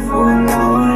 for will